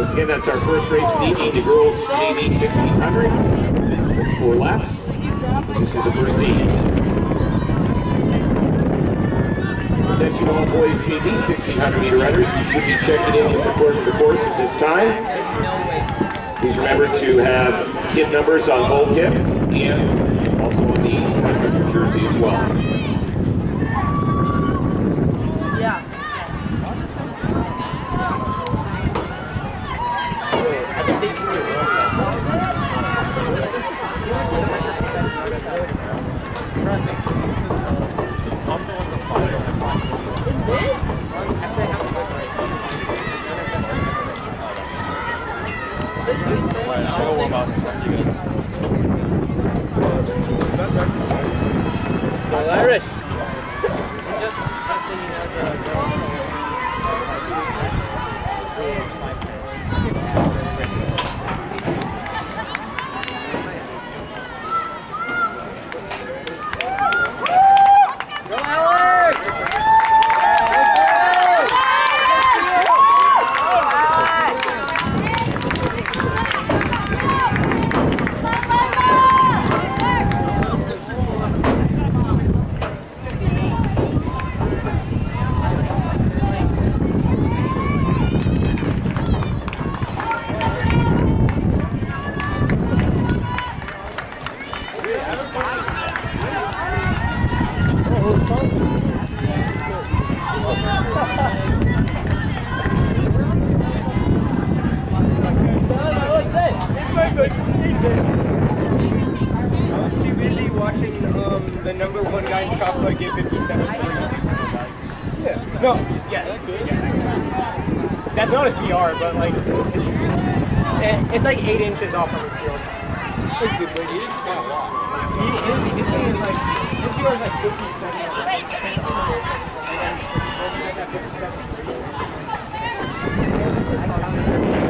Once again, that's our first race the evening, the girls JV 1600. Four laps. This is the first heat. Attention all boys JV 1600 meter runners. You should be checking in according to the course at this time. Please remember to have hip numbers on both hips and also on the front of your jersey as well. Irish. watching um, the number one guy in shot put get 57 Yeah. No. Yeah. That's good. Yeah. That's not a PR, but like it's, it's like eight inches off of his field. That's good, but he didn't a lot. He is. He is like his PR is like 57.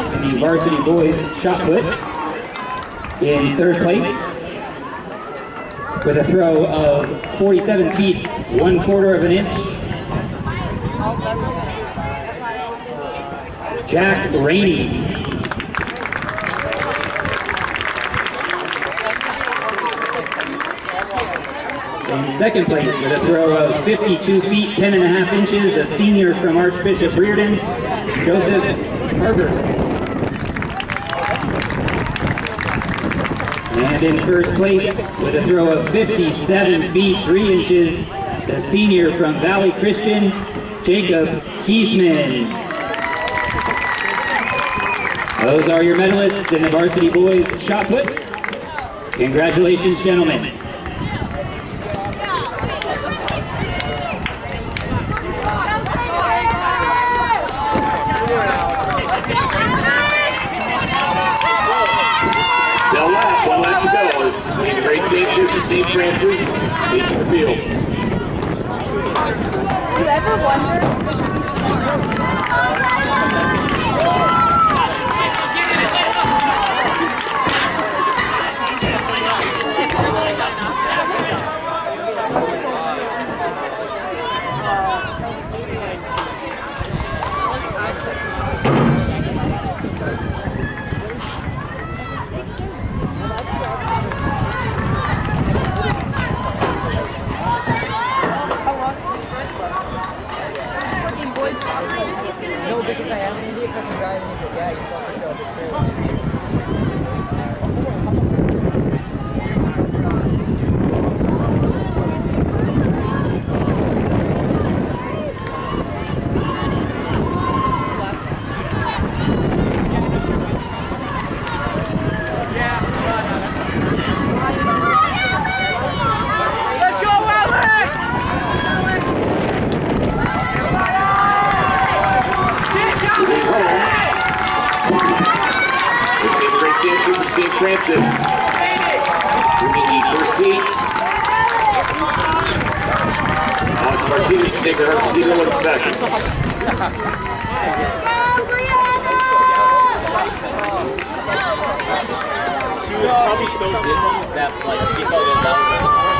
the varsity boys shot put. In third place, with a throw of 47 feet, one quarter of an inch, Jack Rainey. In second place with a throw of 52 feet, 10 and a half inches, a senior from Archbishop Riordan, Joseph Harger. And in first place with a throw of 57 feet, 3 inches, the senior from Valley Christian, Jacob Kiesman. Those are your medalists in the varsity boys shot put. Congratulations, gentlemen. St. Joseph, Saint Francis facing the field. You ever wonder Francis winning the first heat. Alex Martinez, Stigler, Peter in second. She was probably so dizzy that like she fell felt it